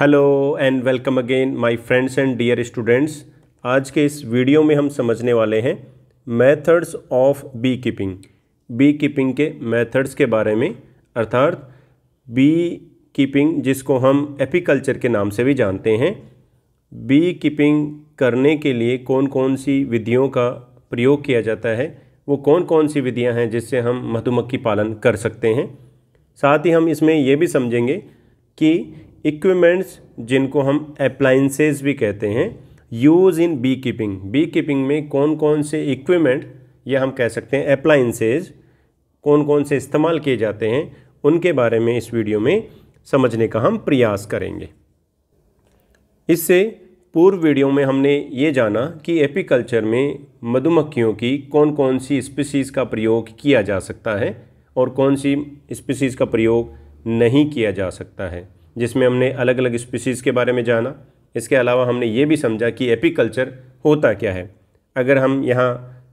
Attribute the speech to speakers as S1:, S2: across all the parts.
S1: Hello and welcome again my friends and dear students आज के इस वीडियो में हम समझने वाले हैं methods of bee keeping bee keeping के मेथड्स के बारे में, अर्थात बी कीपिंग जिसको हम एपीकल्चर के नाम से भी जानते हैं। बी कीपिंग करने के लिए कौन कौन सी विधियों का प्रयोग किया जाता है? वो कौन कौन सी विधियाँ हैं जिससे हम मधुमक्खी पालन कर सकते हैं? साथ ही हम इसमें ये भी समझेंगे कि इक्विपमेंट्स जिनको हम अप्लाइंसेज भी कहते हैं use in bee keeping bee keeping में कौन कौन से इक्विपमेंट या हम कह सकते हैं अप्लाइंसेस कौन कौन से इस्तेमाल किए जाते हैं, उनके बारे में इस वीडियो में समझने का हम प्रयास करेंगे। इससे पूर्व वीडियो में हमने ये जाना कि एपीकल्चर में मधुमक्खियों की कौन कौन सी स्पीसीज़ का प्रयोग किया जा सकता है और कौन सी स्पीसीज़ का प्रयोग नहीं किया जा सकता है। जिसमें हमने अलग अलग स्पीसीज़ के बारे में जाना। इसके अलावा हमने ये भी समझा कि एपीकल्चर होता क्या है। अगर हम यहाँ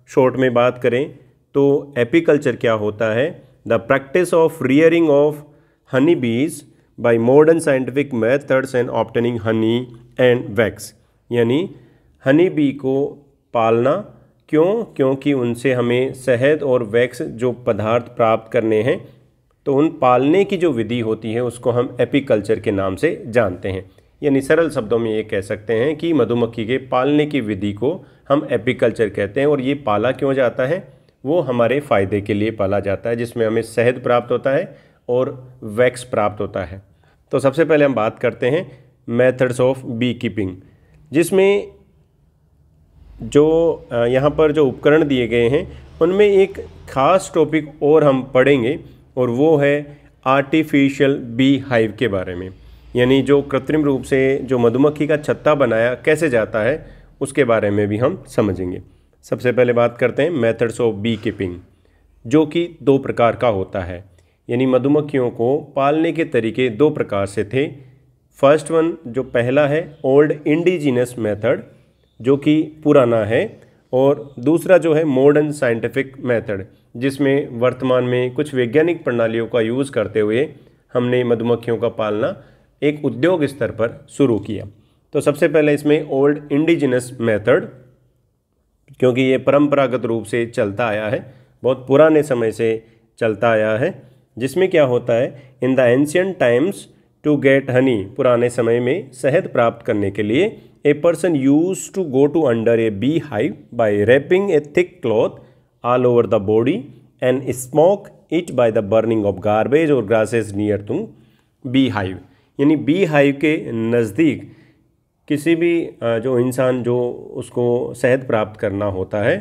S1: शॉर्ट में बात करें तो एपीकल्चर क्या होता है? The practice of rearing of honey bees by modern scientific methods and obtaining honey and wax यानी हनी बी को पालना क्यों? क्योंकि उनसे हमें शहद और वैक्स जो पदार्थ प्राप्त करने हैं तो उन पालने की जो विधि होती है, उसको हम एपीकल्चर के नाम से जानते हैं। यानी सरल शब्दों में ये कह सकते हैं कि मधुमक्खी के पालने की विधि को हम एपीकल्चर कहते हैं और ये पाला क्यों जाता है? वो हमारे फ़ायदे के लिए पाला जाता है, जिसमें हमें शहद प्राप्त होता है और वैक्स प्राप्त होता है। तो सबसे पहले हम बात करते हैं मेथड्स ऑफ़ बी कीपिंग जिसमें जो यहाँ पर जो उपकरण दिए गए हैं, उनमें एक ख़ास टॉपिक और हम पढ़ेंगे और वो है आर्टिफिशियल बी हाइव के बारे में। यानी जो कृत्रिम रूप से जो मधुमक्खी का छत्ता बनाया, कैसे जाता है, उसके बारे में भी हम समझेंगे। सबसे पहले बात करते हैं मेथड्स ऑफ़ बी कीपिंग जो कि दो प्रकार का होता है। यानी मधुमक्खियों को पालने के तरीके दो प्रकार से थे। फ़र्स्ट वन जो पहला है ओल्ड इंडिजिनस मेथड जो कि पुराना है, और दूसरा जो है मॉडर्न साइंटिफिक मेथड जिसमें वर्तमान में कुछ वैज्ञानिक प्रणालियों का यूज़ करते हुए हमने मधुमक्खियों का पालना एक उद्योग स्तर पर शुरू किया। तो सबसे पहले इसमें ओल्ड इंडिजिनस मेथड क्योंकि ये परंपरागत रूप से चलता आया है, बहुत पुराने समय से चलता आया है, जिसमें क्या होता है in the ancient times to get honey पुराने समय में शहद प्राप्त करने के लिए a person use to go to under a bee hive by wrapping a thick cloth all over the body and smoke it by the burning of garbage और grasses near to bee hive यानी bee hive के नज़दीक किसी भी जो इंसान जो उसको शहद प्राप्त करना होता है,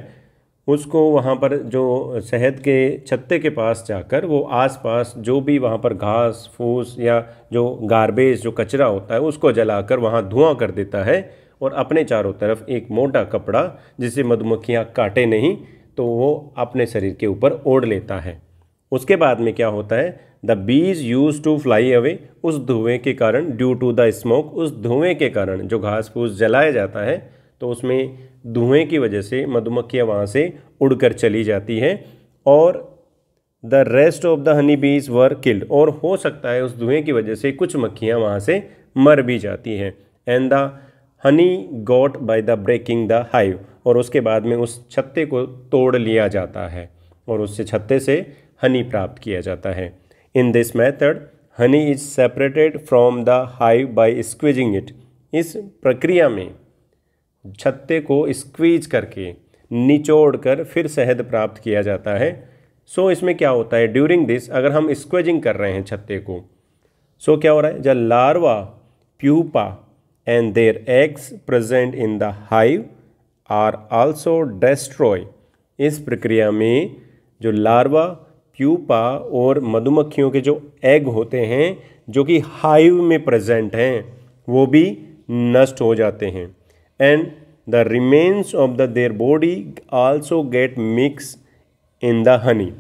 S1: उसको वहाँ पर जो शहद के छत्ते के पास जाकर वो आसपास जो भी वहाँ पर घास, फूस या जो गार्बेज जो कचरा होता है, उसको जलाकर वहाँ धुआँ कर देता है और अपने चारों तरफ़ एक मोटा कपड़ा जिसे मधुमक्खियाँ काटे नहीं तो वो अपने शरीर के ऊपर ओढ़ लेता है। उसके बाद में क्या होता है? The bees use to fly away उस धुएँ के कारण ड्यू टू द स्मोक उस धुएँ के कारण, जो घास फूस जलाया जाता है तो उसमें धुएँ की वजह से मधुमक्खियाँ वहाँ से उड़कर चली जाती हैं और the rest of the honey bees were killed और हो सकता है उस धुएँ की वजह से कुछ मक्खियाँ वहाँ से मर भी जाती हैं। And the honey got by the breaking the hive और उसके बाद में उस छत्ते को तोड़ लिया जाता है और उससे छत्ते से हनी प्राप्त किया जाता है। In this method honey is separated from the hive by squeezing it इस प्रक्रिया में छत्ते को स्क्वीज करके निचोड़ कर फिर शहद प्राप्त किया जाता है। सो so, इसमें क्या होता है? ड्यूरिंग दिस अगर हम स्क्वेजिंग कर रहे हैं छत्ते को सो so, क्या हो रहा है? जब larva pupa and their eggs present in the hive are also destroy इस प्रक्रिया में जो लार्वा प्यूपा और मधुमक्खियों के जो एग होते हैं, जो कि हाइव में प्रेजेंट हैं, वो भी नष्ट हो जाते हैं। And the remains of the their body also get mix in the honey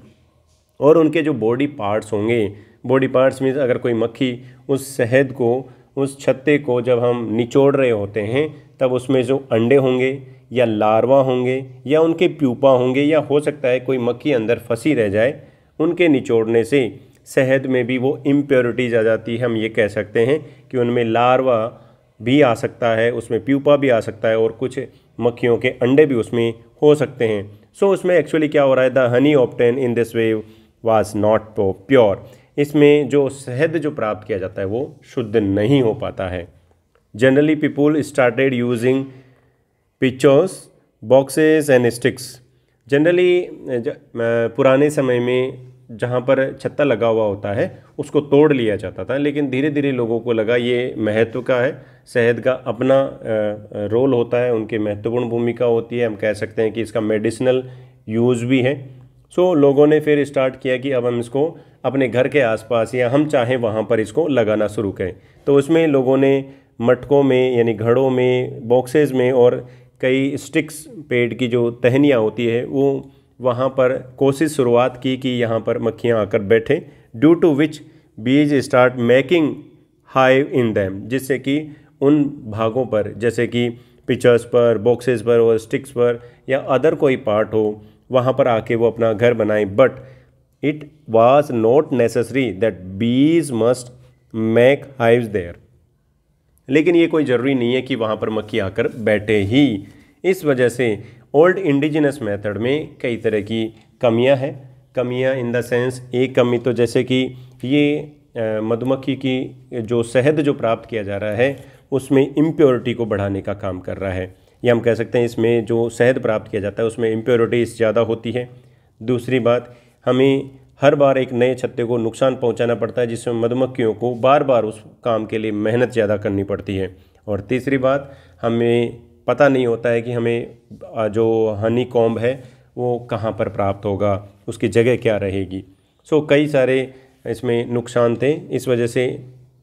S1: और उनके जो बॉडी पार्ट्स होंगे बॉडी पार्ट्स मीन्स अगर कोई मक्खी उस शहद को उस छत्ते को जब हम निचोड़ रहे होते हैं तब उसमें जो अंडे होंगे या लार्वा होंगे या उनके प्यूपा होंगे या हो सकता है कोई मक्खी अंदर फंसी रह जाए उनके निचोड़ने से शहद में भी वो इम्प्योरिटीज आ जाती है हम ये कह सकते हैं कि उनमें लार्वा भी आ सकता है उसमें प्यूपा भी आ सकता है और कुछ मक्खियों के अंडे भी उसमें हो सकते हैं। सो so, उसमें एक्चुअली क्या हो रहा है? The honey obtain in this way was not pure इसमें जो शहद जो प्राप्त किया जाता है वो शुद्ध नहीं हो पाता है। Generally people started using pitchers boxes and sticks generally पुराने समय में जहाँ पर छत्ता लगा हुआ होता है, उसको तोड़ लिया जाता था, लेकिन धीरे धीरे लोगों को लगा ये महत्व का है। शहद का अपना रोल होता है, उनकी महत्वपूर्ण भूमिका होती है। हम कह सकते हैं कि इसका मेडिसिनल यूज़ भी है। सो लोगों ने फिर स्टार्ट किया कि अब हम इसको अपने घर के आसपास या हम चाहें वहाँ पर इसको लगाना शुरू करें। तो उसमें लोगों ने मटकों में, यानी घड़ों में बॉक्सेस में और कई स्टिक्स पेड़ की जो टहनियाँ होती है, वो वहाँ पर कोशिश शुरुआत की कि यहाँ पर मक्खियाँ आकर बैठें due to which bees start making hive in them जिससे कि उन भागों पर, जैसे कि पिक्चर्स पर बॉक्सेस पर और स्टिक्स पर या अदर कोई पार्ट हो वहाँ पर आके वो अपना घर बनाए। But it was not necessary that bees must make hives there लेकिन ये कोई ज़रूरी नहीं है कि वहाँ पर मक्खी आकर बैठे ही। इस वजह से ओल्ड इंडिजिनस मेथड में कई तरह की कमियाँ हैं। कमियाँ इन द सेंस एक कमी तो जैसे कि ये मधुमक्खी की जो शहद जो प्राप्त किया जा रहा है, उसमें इम्प्योरिटी को बढ़ाने का काम कर रहा है। या हम कह सकते हैं इसमें जो शहद प्राप्त किया जाता है, उसमें इम्प्योरिटीज़ ज़्यादा होती है। दूसरी बात, हमें हर बार एक नए छत्ते को नुकसान पहुंचाना पड़ता है, जिसमें मधुमक्खियों को बार बार उस काम के लिए मेहनत ज़्यादा करनी पड़ती है। और तीसरी बात, हमें पता नहीं होता है कि हमें जो हनी कॉम्ब है, वो कहाँ पर प्राप्त होगा, उसकी जगह क्या रहेगी। सो कई सारे इसमें नुकसान थे, इस वजह से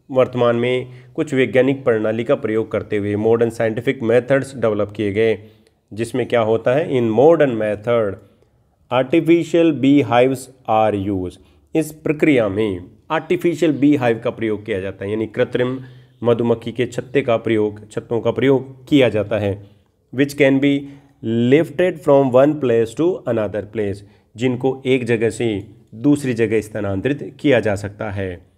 S1: वर्तमान में कुछ वैज्ञानिक प्रणाली का प्रयोग करते हुए मॉडर्न साइंटिफिक मेथड्स डेवलप किए गए, जिसमें क्या होता है? In modern method artificial bee hives are use इस प्रक्रिया में आर्टिफिशियल बी हाइव का प्रयोग किया जाता है, यानी कृत्रिम मधुमक्खी के छत्ते का प्रयोग, छत्तों का प्रयोग किया जाता है which can be lifted from one place to another place जिनको एक जगह से दूसरी जगह स्थानांतरित किया जा सकता है।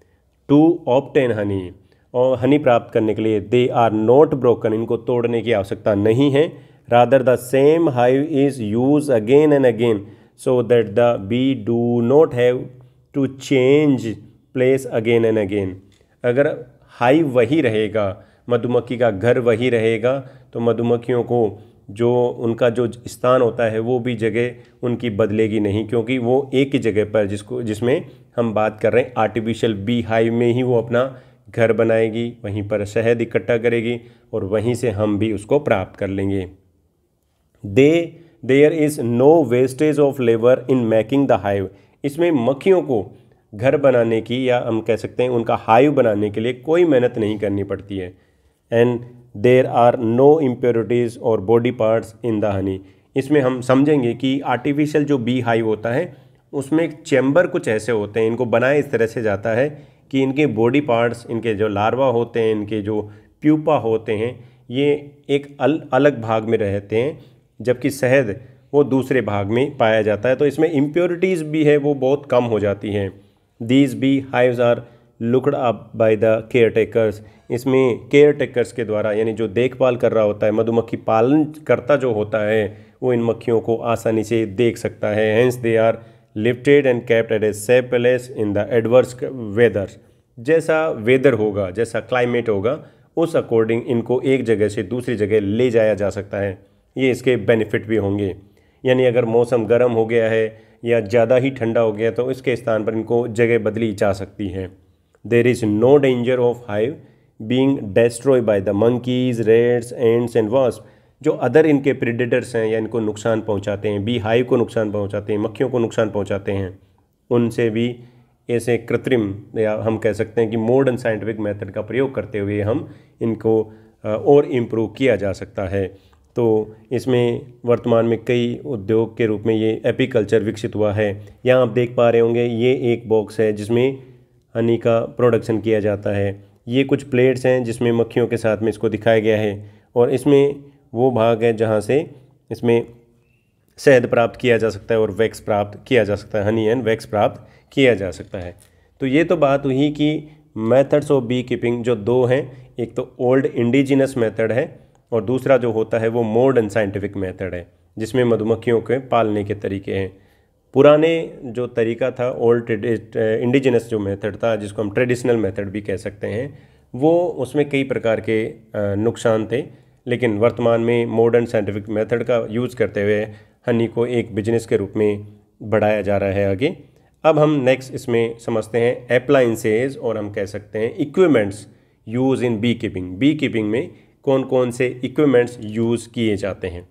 S1: टू ऑप्टेन हनी, और हनी प्राप्त करने के लिए दे आर नॉट ब्रोकन इनको तोड़ने की आवश्यकता नहीं है। Rather the same hive is use again and again so that the bee do not have to change place again and again अगर हाइव वही रहेगा, मधुमक्खी का घर वही रहेगा तो मधुमक्खियों को जो उनका जो स्थान होता है, वो भी जगह उनकी बदलेगी नहीं, क्योंकि वो एक ही जगह पर, जिसको, जिसमें हम बात कर रहे हैं आर्टिफिशियल बी हाइव में ही वो अपना घर बनाएगी, वहीं पर शहद इकट्ठा करेगी और वहीं से हम भी उसको प्राप्त कर लेंगे। They there is no wastage of labour in making the hive इसमें मक्खियों को घर बनाने की या हम कह सकते हैं उनका हाइव बनाने के लिए कोई मेहनत नहीं करनी पड़ती है। And there are no impurities और body parts in the honey इसमें हम समझेंगे कि आर्टिफिशियल जो बी हाइव होता है उसमें एक चैम्बर कुछ ऐसे होते हैं इनको बनाए इस तरह से जाता है कि इनके बॉडी पार्ट्स इनके जो लार्वा होते हैं इनके जो प्यूपा होते हैं ये एक अल, अलग भाग में रहते हैं जबकि शहद वो दूसरे भाग में पाया जाता है। तो इसमें इम्प्योरिटीज़ भी है वो बहुत कम हो जाती हैं। These bee hives are looked up by the care takers इसमें केयर टेकर्स के द्वारा यानी जो देखभाल कर रहा होता है मधुमक्खी पालन करता जो होता है वो इन मक्खियों को आसानी से देख सकता है। Hence they are lifted and kept at a safe place in the adverse weather जैसा वेदर होगा, जैसा क्लाइमेट होगा, उस अकॉर्डिंग इनको एक जगह से दूसरी जगह ले जाया जा सकता है। ये इसके बेनिफिट भी होंगे। यानी अगर मौसम गर्म हो गया है या ज़्यादा ही ठंडा हो गया तो इसके स्थान पर इनको जगह बदली जा सकती है। There is no danger of hive being destroy by the monkeys rats ants and wasp जो अदर इनके प्रिडेटर्स हैं या इनको नुकसान पहुंचाते हैं बी हाइव को नुकसान पहुंचाते हैं, मक्खियों को नुकसान पहुंचाते हैं, उनसे भी ऐसे कृत्रिम या हम कह सकते हैं कि मॉडर्न साइंटिफिक मेथड का प्रयोग करते हुए हम इनको और इम्प्रूव किया जा सकता है। तो इसमें वर्तमान में कई उद्योग के रूप में ये एपीकल्चर विकसित हुआ है। यहाँ आप देख पा रहे होंगे, ये एक बॉक्स है जिसमें हनी का प्रोडक्शन किया जाता है। ये कुछ प्लेट्स हैं जिसमें मक्खियों के साथ में इसको दिखाया गया है और इसमें वो भाग है जहाँ से इसमें शहद प्राप्त किया जा सकता है और वैक्स प्राप्त किया जा सकता है हनी एंड वैक्स प्राप्त किया जा सकता है। तो ये तो बात हुई कि मेथड्स ऑफ़ बी कीपिंग जो दो हैं, एक तो ओल्ड इंडिजिनस मेथड है और दूसरा जो होता है वो मॉडर्न साइंटिफिक मेथड है, जिसमें मधुमक्खियों के पालने के तरीके हैं। पुराने जो तरीका था ओल्ड इंडिजिनस जो मेथड था, जिसको हम ट्रेडिशनल मेथड भी कह सकते हैं, वो उसमें कई प्रकार के नुकसान थे। लेकिन वर्तमान में मॉडर्न साइंटिफिक मेथड का यूज़ करते हुए हनी को एक बिज़नेस के रूप में बढ़ाया जा रहा है आगे। अब हम नेक्स्ट इसमें समझते हैं अप्लाइंसेज और हम कह सकते हैं equipments use in bee keeping bee keeping में कौन कौन से इक्विपमेंट्स यूज़ किए जाते हैं?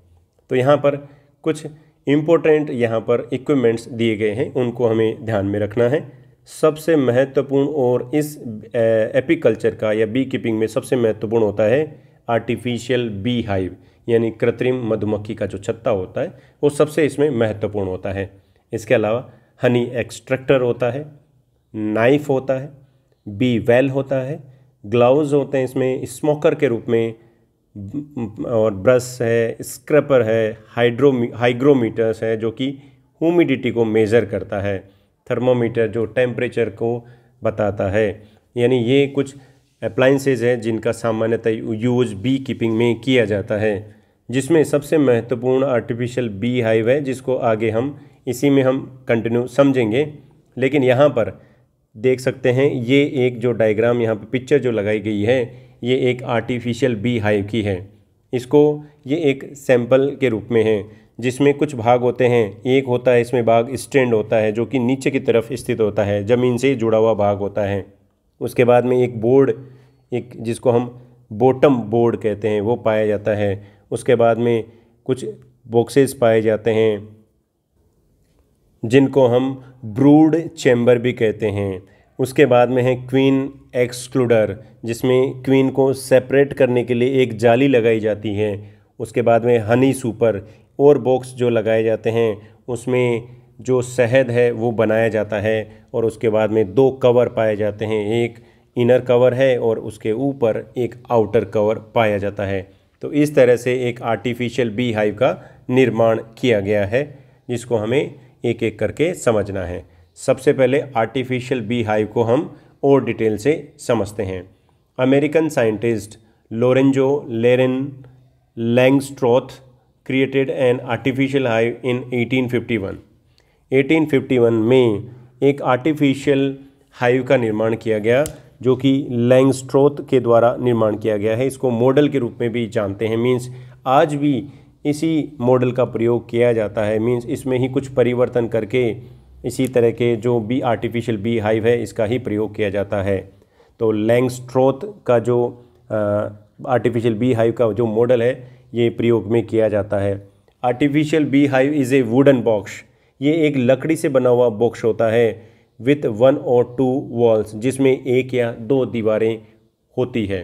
S1: तो यहाँ पर कुछ इम्पोर्टेंट यहाँ पर इक्विपमेंट्स दिए गए हैं, उनको हमें ध्यान में रखना है। सबसे महत्वपूर्ण और इस एपिकल्चर का या बी कीपिंग में सबसे महत्वपूर्ण होता है आर्टिफिशियल बी हाइव यानी कृत्रिम मधुमक्खी का जो छत्ता होता है, वो सबसे इसमें महत्वपूर्ण होता है। इसके अलावा हनी एक्सट्रैक्टर होता है नाइफ होता है बी वेल होता है ग्लव्स होते हैं इसमें स्मोकर के रूप में, और ब्रश है स्क्रपर है हाइड्रो हाइग्रोमीटर्स है, जो कि ह्यूमिडिटी को मेज़र करता है थर्मोमीटर जो टेम्परेचर को बताता है। यानी ये कुछ अप्लाइंसेज हैं जिनका सामान्यतः यूज़ बी कीपिंग में किया जाता है, जिसमें सबसे महत्वपूर्ण आर्टिफिशियल बी हाइव है, जिसको आगे हम इसी में हम कंटिन्यू समझेंगे। लेकिन यहाँ पर देख सकते हैं, ये एक जो डायग्राम यहाँ पर पिक्चर जो लगाई गई है, ये एक आर्टिफिशियल बी हाइव की है। इसको, ये एक सैंपल के रूप में है, जिसमें कुछ भाग होते हैं। एक होता है, इसमें भाग स्टैंड होता है, जो कि नीचे की तरफ़ स्थित होता है, ज़मीन से जुड़ा हुआ भाग होता है। उसके बाद में एक बोर्ड, एक जिसको हम बॉटम बोर्ड कहते हैं, वो पाया जाता है। उसके बाद में कुछ बॉक्सेस पाए जाते हैं, जिनको हम ब्रूड चैम्बर भी कहते हैं। उसके बाद में है क्वीन एक्सक्लूडर, जिसमें क्वीन को सेपरेट करने के लिए एक जाली लगाई जाती है। उसके बाद में हनी सुपर, और बॉक्स जो लगाए जाते हैं, उसमें जो शहद है वो बनाया जाता है और उसके बाद में दो कवर पाए जाते हैं। एक इनर कवर है और उसके ऊपर एक आउटर कवर पाया जाता है। तो इस तरह से एक आर्टिफिशियल बी हाइव का निर्माण किया गया है, जिसको हमें एक एक करके समझना है। सबसे पहले आर्टिफिशियल बी हाइव को हम और डिटेल से समझते हैं। American scientist Lorenzo Lorraine Langstroth created an artificial hive in 1851 1851 में एक आर्टिफिशियल हाइव का निर्माण किया गया, जो कि लैंगस्ट्रोथ के द्वारा निर्माण किया गया है। इसको मॉडल के रूप में भी जानते हैं। मींस आज भी इसी मॉडल का प्रयोग किया जाता है। मींस इसमें ही कुछ परिवर्तन करके इसी तरह के जो बी आर्टिफिशियल बी हाइव है, इसका ही प्रयोग किया जाता है। तो लैंगस्ट्रोथ का जो आर्टिफिशियल बी हाइव का जो मॉडल है, ये प्रयोग में किया जाता है। Artificial bee hive is a wooden box. ये एक लकड़ी से बना हुआ बॉक्स होता है विथ वन और टू वॉल्स, जिसमें एक या दो दीवारें होती है।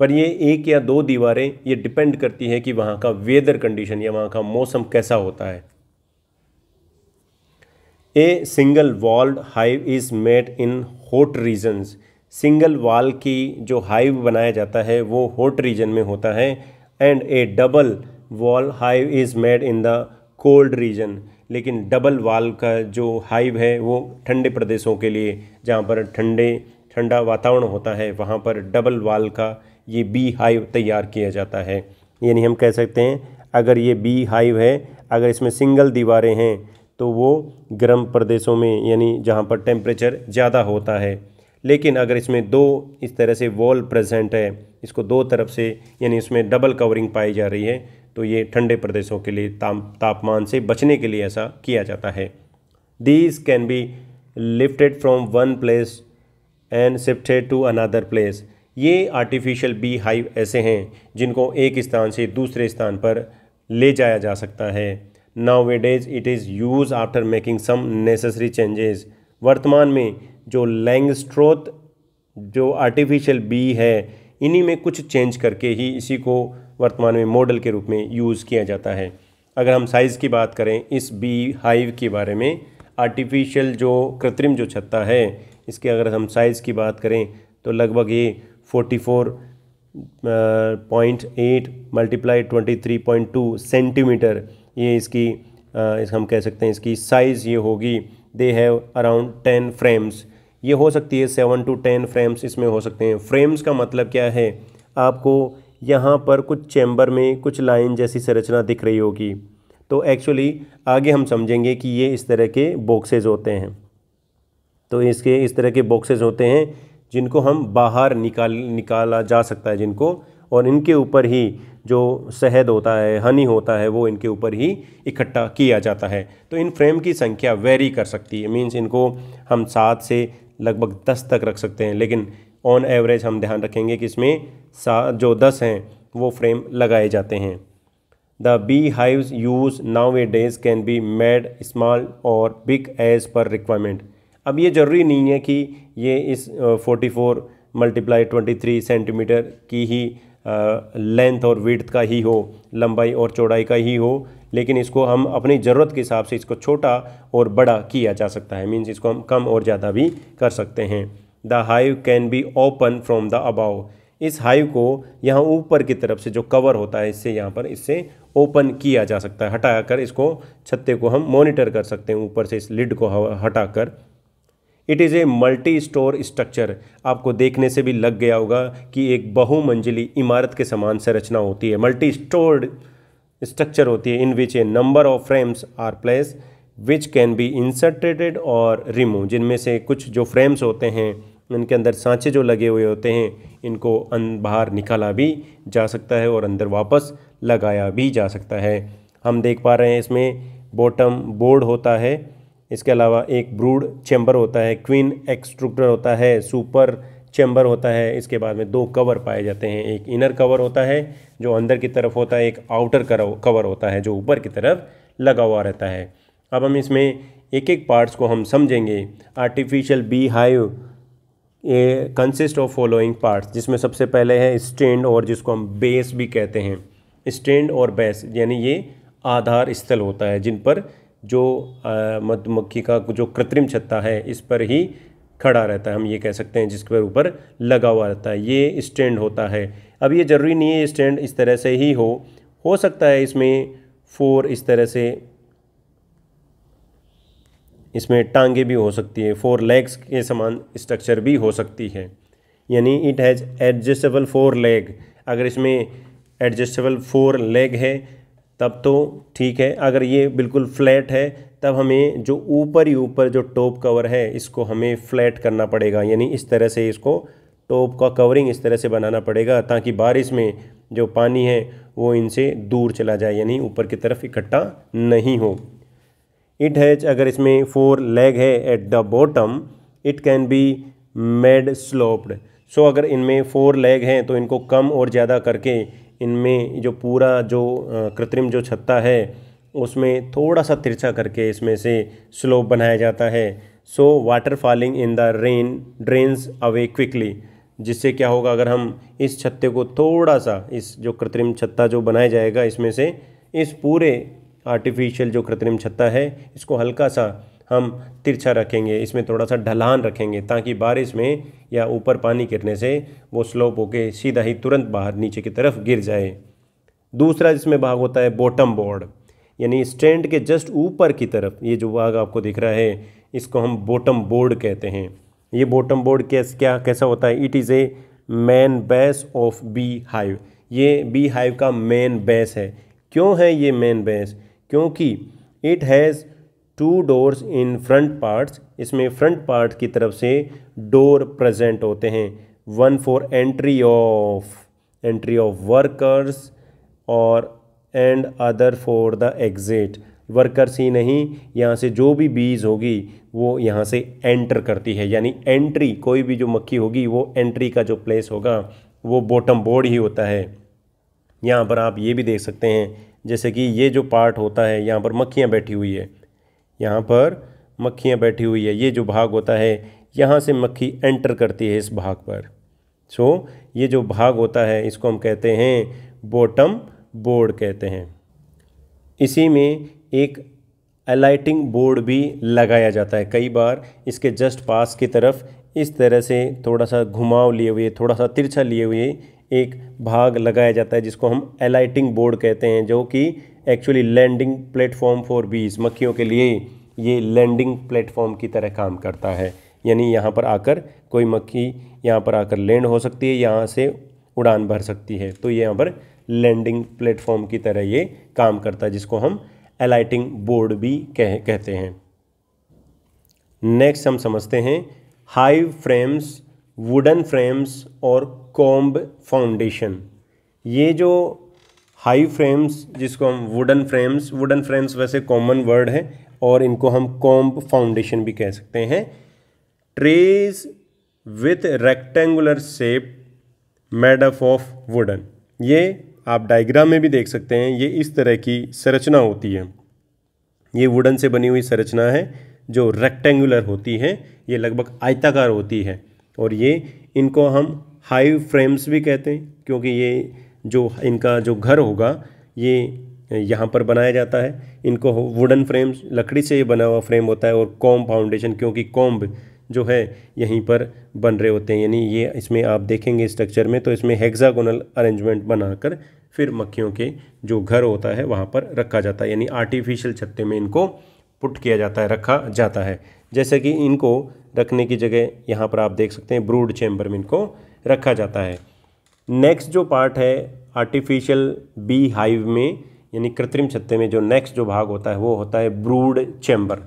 S1: पर ये एक या दो दीवारें, ये डिपेंड करती है कि वहाँ का वेदर कंडीशन या वहाँ का मौसम कैसा होता है। A single walled hive is made in hot regions. Single wall की जो हाइव बनाया जाता है, वो हॉट रीजन में होता है, and a double wall hive is made in the cold region. लेकिन डबल वाल का जो हाइव है, वो ठंडे प्रदेशों के लिए, जहाँ पर ठंडे, ठंडा वातावरण होता है, वहाँ पर डबल वाल का ये बी हाइव तैयार किया जाता है। यानी हम कह सकते हैं, अगर ये बी हाइव है, अगर इसमें सिंगल दीवारें हैं तो वो गर्म प्रदेशों में, यानी जहाँ पर टेम्परेचर ज़्यादा होता है। लेकिन अगर इसमें दो इस तरह से वॉल प्रेजेंट है, इसको दो तरफ़ से, यानी इसमें डबल कवरिंग पाई जा रही है तो ये ठंडे प्रदेशों के लिए तापमान से बचने के लिए ऐसा किया जाता है। These can be lifted from one place and shifted to another place ये आर्टिफिशियल बी हाइव ऐसे हैं जिनको एक स्थान से दूसरे स्थान पर ले जाया जा सकता है। Nowadays it is use after making some necessary changes वर्तमान में जो लैंगस्ट्रोथ जो आर्टिफिशियल बी है, इन्हीं में कुछ चेंज करके ही इसी को वर्तमान में मॉडल के रूप में यूज़ किया जाता है। अगर हम साइज़ की बात करें इस बी हाइव के बारे में आर्टिफिशियल जो कृत्रिम जो छत्ता है इसके अगर हम साइज़ की बात करें तो लगभग ये forty four point eight multiply twenty three point two centimetre ये इसकी uh, हम कह सकते हैं इसकी साइज़ ये होगी। They have around ten frames. ये हो सकती है सेवन टू टेन फ्रेम्स इसमें हो सकते हैं। फ्रेम्स का मतलब क्या है? आपको यहाँ पर कुछ चैम्बर में कुछ लाइन जैसी संरचना दिख रही होगी। तो एक्चुअली आगे हम समझेंगे कि ये इस तरह के बॉक्सेज होते हैं। तो इसके, इस तरह के बॉक्सेज होते हैं जिनको हम बाहर निकाल, निकाला जा सकता है जिनको, और इनके ऊपर ही जो शहद होता है, हनी होता है, वो इनके ऊपर ही इकट्ठा किया जाता है। तो इन फ्रेम की संख्या वेरी कर सकती है। मीन्स इनको हम सात से लगभग दस तक रख सकते हैं। लेकिन ऑन एवरेज हम ध्यान रखेंगे कि इसमें सात जो दस हैं, वो फ्रेम लगाए जाते हैं। The bee hives use nowadays can be made small और बिग एज पर रिक्वायरमेंट अब ये ज़रूरी नहीं है कि ये इस forty four multiply twenty three centimetre की ही लेंथ और विड्थ का ही हो, लंबाई और चौड़ाई का ही हो, लेकिन इसको हम अपनी ज़रूरत के हिसाब से इसको छोटा और बड़ा किया जा सकता है। मीन्स इसको हम कम और ज़्यादा भी कर सकते हैं। The hive can be open from the above इस हाइव को यहाँ ऊपर की तरफ़ से जो कवर होता है, इससे यहाँ पर इससे ओपन किया जा सकता है, हटाकर इसको छत्ते को हम मॉनिटर कर सकते हैं, ऊपर से इस लिड को हटाकर। It is a multi store structure आपको देखने से भी लग गया होगा कि एक बहुमंजिली इमारत के समान संरचना होती है। मल्टी स्टोर्ड स्ट्रक्चर होती है in which a number of frames are place which can be inserted और रिमूव जिनमें से कुछ जो फ्रेम्स होते हैं इनके अंदर सांचे जो लगे हुए होते हैं, इनको बाहर निकाला भी जा सकता है और अंदर वापस लगाया भी जा सकता है। हम देख पा रहे हैं इसमें बॉटम बोर्ड होता है। इसके अलावा एक ब्रूड चैम्बर होता है क्वीन एक्सट्रूक्टर होता है सुपर चैम्बर होता है। इसके बाद में दो कवर पाए जाते हैं। एक इनर कवर होता है, जो अंदर की तरफ़ होता है, एक आउटर कवर होता है, जो ऊपर की तरफ़ लगा हुआ रहता है। अब हम इसमें एक एक पार्ट्स को हम समझेंगे। Artificial bee hive consist of following parts जिसमें सबसे पहले है स्टैंड और जिसको हम बेस भी कहते हैं। स्टैंड और बेस यानी ये आधार स्थल होता है, जिन पर जो मधुमक्खी का जो कृत्रिम छत्ता है, इस पर ही खड़ा रहता है। हम ये कह सकते हैं जिसके ऊपर लगा हुआ रहता है। ये स्टैंड होता है। अब ये ज़रूरी नहीं है स्टैंड इस तरह से ही हो। हो सकता है इसमें फोर इस तरह से इसमें टांगे भी हो सकती है फोर लेग्स के समान स्ट्रक्चर भी हो सकती है। यानी it has adjustable four leg अगर इसमें एडजस्टेबल फोर लेग है, तब तो ठीक है। अगर ये बिल्कुल फ्लैट है, तब हमें जो ऊपर ही ऊपर जो टॉप कवर है, इसको हमें फ्लैट करना पड़ेगा। यानी इस तरह से इसको टॉप का कवरिंग इस तरह से बनाना पड़ेगा, ताकि बारिश में जो पानी है, वो इनसे दूर चला जाए, यानी ऊपर की तरफ़ इकट्ठा नहीं हो। इट हैज़ अगर इसमें फोर लेग है at the bottom it can be made sloped so अगर इनमें फोर लेग हैं तो इनको कम और ज़्यादा करके इनमें जो पूरा जो कृत्रिम जो छत्ता है, उसमें थोड़ा सा तिरछा करके इसमें से स्लोप बनाया जाता है। So water falling in the rain drains away quickly जिससे क्या होगा, अगर हम इस छत्ते को थोड़ा सा, इस जो कृत्रिम छत्ता जो बनाया जाएगा, इसमें से इस पूरे आर्टिफिशियल जो कृत्रिम छत्ता है, इसको हल्का सा हम तिरछा रखेंगे। इसमें थोड़ा सा ढलान रखेंगे ताकि बारिश में या ऊपर पानी गिरने से वो स्लोप होके सीधा ही तुरंत बाहर नीचे की तरफ़ गिर जाए। दूसरा जिसमें भाग होता है बॉटम बोर्ड यानी स्टैंड के जस्ट ऊपर की तरफ़, ये जो भाग आपको दिख रहा है, इसको हम बॉटम बोर्ड कहते हैं। ये बॉटम बोर्ड कैस, क्या, कैसा होता है? It is a main base of bee hive ये बी हाइव का मेन बेस है। क्यों है ये मेन बेस क्योंकि it has two doors in front parts इसमें फ्रंट पार्ट की तरफ़ से डोर प्रेजेंट होते हैं। One for entry of entry of workers और and other for the exit workers ही नहीं, यहाँ से जो भी बीज होगी, वो यहाँ से एंटर करती है। यानी एंट्री कोई भी जो मक्खी होगी, वो एंट्री का जो प्लेस होगा, वो बॉटम बोर्ड ही होता है। यहाँ पर आप ये भी देख सकते हैं जैसे कि ये जो पार्ट होता है यहाँ पर मक्खियाँ बैठी हुई है। यहाँ पर मक्खियाँ बैठी हुई है। ये जो भाग होता है यहाँ से मक्खी एंटर करती है इस भाग पर। सो so, ये जो भाग होता है इसको हम कहते हैं बॉटम बोर्ड कहते हैं। इसी में एक अलाइटिंग बोर्ड भी लगाया जाता है। कई बार इसके जस्ट पास की तरफ़ इस तरह से थोड़ा सा घुमाव लिए हुए थोड़ा सा तिरछा लिए हुए एक भाग लगाया जाता है, जिसको हम एलाइटिंग बोर्ड कहते हैं, जो कि एक्चुअली लैंडिंग प्लेटफॉर्म फॉर बीज मक्खियों के लिए ये लैंडिंग प्लेटफॉर्म की तरह काम करता है। यानी यहाँ पर आकर कोई मक्खी यहाँ पर आकर लैंड हो सकती है, यहाँ से उड़ान भर सकती है। तो ये यहाँ पर लैंडिंग प्लेटफॉर्म की तरह ये काम करता है, जिसको हम एलाइटिंग बोर्ड भी कह, कहते हैं। नेक्स्ट हम समझते हैं हाई फ्रेम्स वुडन फ्रेम्स और कॉम्ब फाउंडेशन ये जो हाई फ्रेम्स जिसको हम वुडन फ्रेम्स वुडन फ्रेम्स वैसे कॉमन वर्ड है और इनको हम कॉम्ब फाउंडेशन भी कह सकते हैं। Trays with rectangular shape made up of wooden ये आप डायग्राम में भी देख सकते हैं, ये इस तरह की संरचना होती है। ये वुडन से बनी हुई संरचना है, जो रेक्टेंगुलर होती है, ये लगभग आयताकार होती है। और ये इनको हम हाई फ्रेम्स भी कहते हैं, क्योंकि ये जो इनका जो घर होगा, ये यहाँ पर बनाया जाता है। इनको वुडन फ्रेम्स लकड़ी से ये बना हुआ फ्रेम होता है और कॉम्ब फाउंडेशन क्योंकि कॉम्ब जो है, यहीं पर बन रहे होते हैं। यानी ये इसमें आप देखेंगे स्ट्रक्चर में तो इसमें हेक्सागोनल अरेंजमेंट बनाकर फिर मक्खियों के जो घर होता है, वहाँ पर रखा जाता है। यानी आर्टिफिशियल छत्ते में इनको पुट किया जाता है, रखा जाता है। जैसे कि इनको रखने की जगह यहाँ पर आप देख सकते हैं ब्रूड चैम्बर में इनको रखा जाता है। नेक्स्ट जो पार्ट है आर्टिफिशियल बी हाइव में, यानी कृत्रिम छत्ते में जो नेक्स्ट जो भाग होता है, वो होता है ब्रूड चैम्बर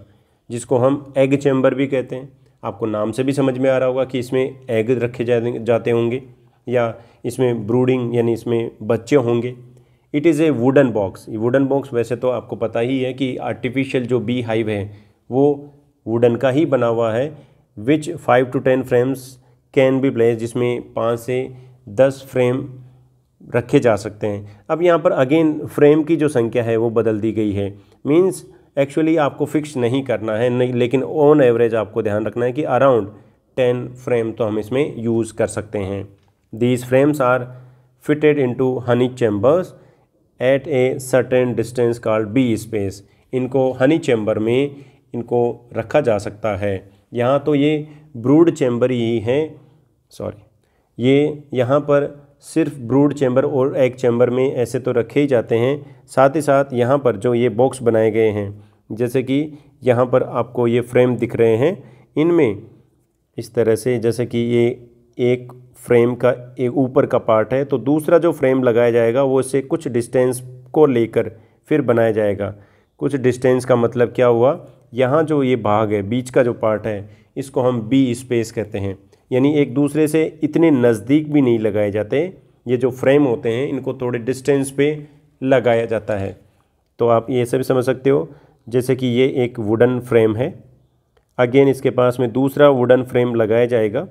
S1: जिसको हम एग चैम्बर भी कहते हैं। आपको नाम से भी समझ में आ रहा होगा कि इसमें एग रखे जाते होंगे, या इसमें ब्रूडिंग यानी इसमें बच्चे होंगे। It is a wooden box wooden box वैसे तो आपको पता ही है कि आर्टिफिशियल जो बी हाइव है, वो वुडन का ही बना हुआ है। Which five to ten frames can be place जिसमें पाँच से दस फ्रेम रखे जा सकते हैं। अब यहाँ पर अगेन फ्रेम की जो संख्या है, वो बदल दी गई है। मीन्स एक्चुअली आपको फिक्स नहीं करना है, नहीं, लेकिन ऑन एवरेज आपको ध्यान रखना है कि अराउंड टेन फ्रेम तो हम इसमें यूज़ कर सकते हैं। These frames are fitted into honey chambers at a certain distance called bee space इनको हनी चैम्बर में इनको रखा जा सकता है। यहाँ तो ये ब्रूड चैम्बर ही हैं सॉरी ये यहाँ पर सिर्फ़ ब्रूड चैम्बर और एक चैम्बर में ऐसे तो रखे ही जाते हैं, साथ ही साथ यहाँ पर जो ये बॉक्स बनाए गए हैं, जैसे कि यहाँ पर आपको ये फ्रेम दिख रहे हैं, इनमें इस तरह से जैसे कि ये एक फ्रेम का एक ऊपर का पार्ट है तो दूसरा जो फ्रेम लगाया जाएगा वो इससे कुछ डिस्टेंस को लेकर फिर बनाया जाएगा। कुछ डिस्टेंस का मतलब क्या हुआ? यहाँ जो ये भाग है, बीच का जो पार्ट है, इसको हम बी स्पेस कहते हैं। यानी एक दूसरे से इतने नज़दीक भी नहीं लगाए जाते। ये जो फ्रेम होते हैं, इनको थोड़े डिस्टेंस पे लगाया जाता है। तो आप ये सब समझ सकते हो। जैसे कि ये एक वुडन फ्रेम है। अगेन इसके पास में दूसरा वुडन फ्रेम लगाया जाएगा।